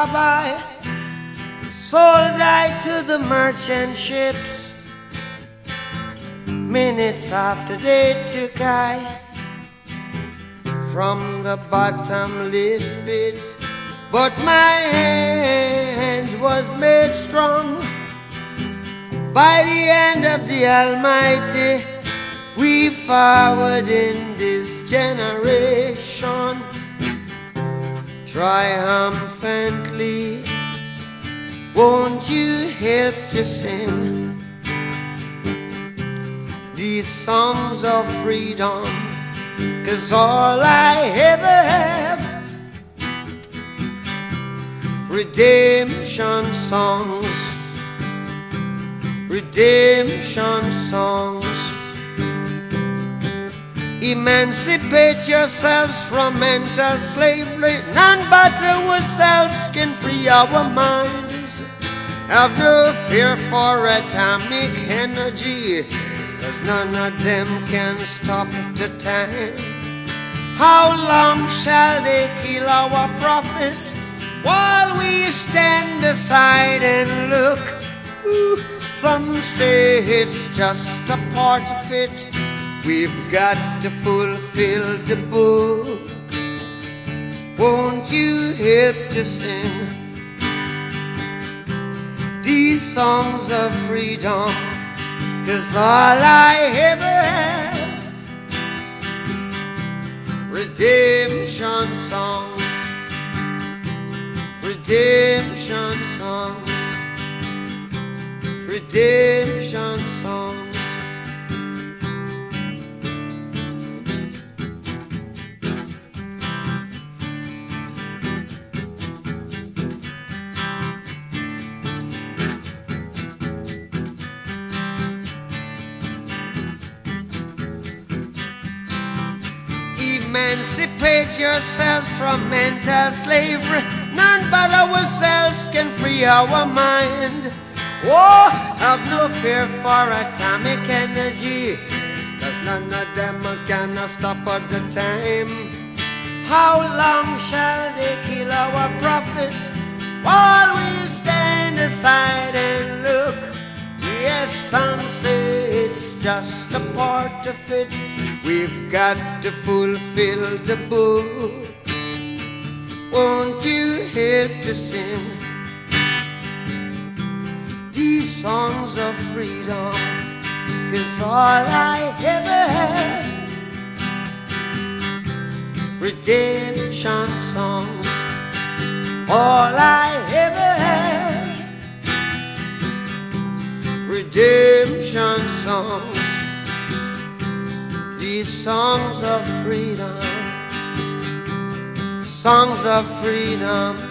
rabbi Sold I to the merchant ships. Minutes after they took I From the bottomless pit But my hand was made strong By the hand of the Almighty. We forward in this generation triumphantly. Won't you help to sing these songs of freedom? Cause all I ever have redemption songs, redemption songs. Emancipate yourselves from mental slavery. None but ourselves can free our minds. Have no fear for atomic energy, cause none of them can stop the time. How long shall they kill our prophets while we stand aside and look? Ooh, some say it's just a part of it. We've got to fulfill the book. Won't you help to sing these songs of freedom? Cause all I ever have redemption songs, redemption songs, redemption songs. Emancipate yourselves from mental slavery. None but ourselves can free our mind. Oh, have no fear for atomic energy. Cause none of them are gonna stop at the time. How long shall they kill our prophets while we stand aside and look? Yes, it's just a part of it. We've got to fulfill the book. Won't you help to sing these songs of freedom? Cause all I ever had redemption songs. All I ever had redemption songs. These songs of freedom, songs of freedom.